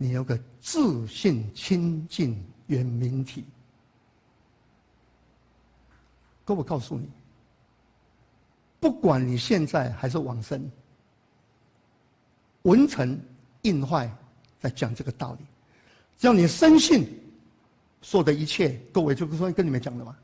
你有个自信清净圆明体。哥，我告诉你，不管你现在还是往生，文成印坏在讲这个道理，只要你深信，说的一切，各位就是说跟你们讲的嘛。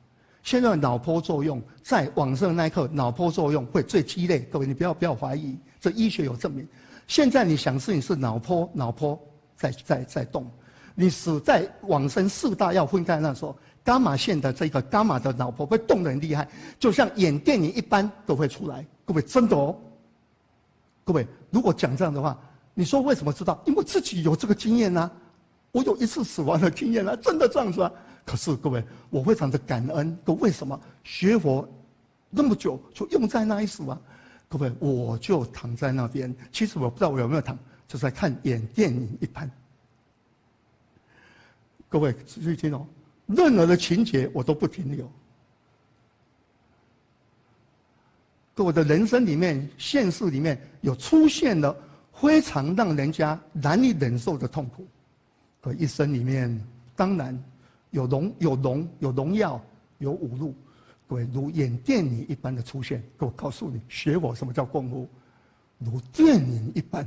现在脑波作用在往生的那一刻，脑波作用会最激烈。各位，你不要不要怀疑，这医学有证明。现在你想事情是脑波，脑波在在在动。你死在往生四大要分开那时候，伽马线的这个伽马的脑波会动得很厉害，就像演电影一般都会出来。各位真的哦。各位，如果讲这样的话，你说为什么知道？因为自己有这个经验呐，我有一次死亡的经验啊，真的这样子啊。可是各位，我非常的感恩。各，为什么学佛那么久就用在那一时啊？各位，我就躺在那边。其实我不知道我有没有躺，就在看演电影一般。各位仔细听哦，任何的情节我都不停留。各位的人生里面、现实里面有出现了非常让人家难以忍受的痛苦。可一生里面，当然。有荣有荣有荣耀有五路，各位如演电影一般的出现。我告诉你，学我什么叫功夫，如电影一般，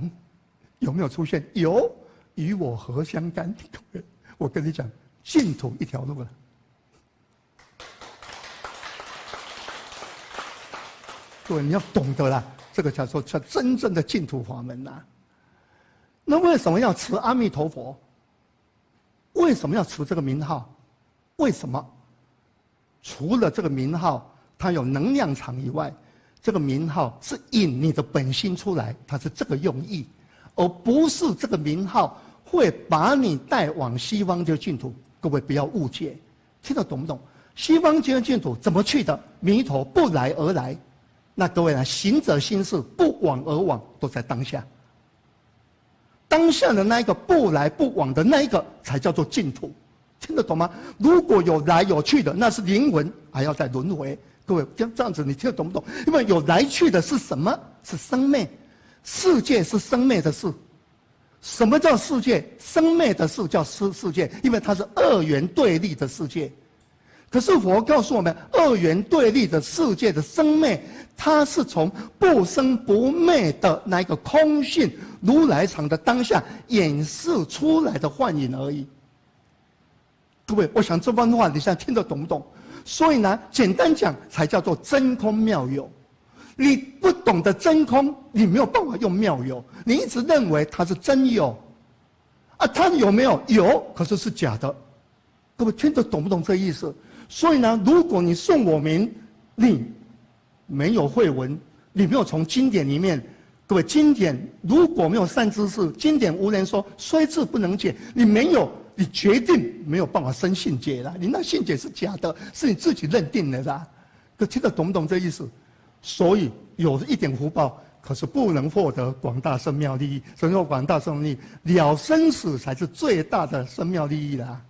有没有出现？有，与我何相干？我跟你讲，净土一条路了。各位，你要懂得啦，这个叫做叫真正的净土法门呐。那为什么要持阿弥陀佛？为什么要持这个名号？为什么？除了这个名号它有能量场以外，这个名号是引你的本心出来，它是这个用意，而不是这个名号会把你带往西方这个净土。各位不要误解，听得懂不懂？西方这个净土怎么去的？弥陀不来而来，那各位呢？行者心事不往而往，都在当下。当下的那一个不来不往的那一个，才叫做净土。听得懂吗？如果有来有去的，那是灵魂还要再轮回。各位，这样子你听得懂不懂？因为有来去的是什么？是生命，世界是生灭的事。什么叫世界？生灭的事叫世世界，因为它是二元对立的世界。可是佛告诉我们，二元对立的世界的生灭，它是从不生不灭的那个空性如来藏的当下演示出来的幻影而已。各位，我想这番话你现在听得懂不懂？所以呢，简单讲才叫做真空妙有。你不懂得真空，你没有办法用妙有。你一直认为它是真有，啊，它有没有？有，可是是假的。各位听得懂不懂这意思？所以呢，如果你送我名，你没有会文，你没有从经典里面，各位经典如果没有善知识，经典无人说，虽智不能解，你没有。你决定没有办法生信解了，你那信解是假的，是你自己认定的啦。可听得懂不懂这意思？所以有一点福报，可是不能获得广大生妙利益。所以说广大生利益？了生死才是最大的生妙利益啦。